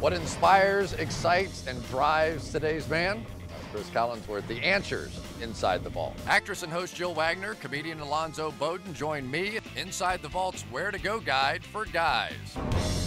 What inspires, excites, and drives today's man? Cris Collinsworth, the answers inside the vault. Actress and host Jill Wagner, comedian Alonzo Bodden join me inside the vault's Where to Go guide for guys.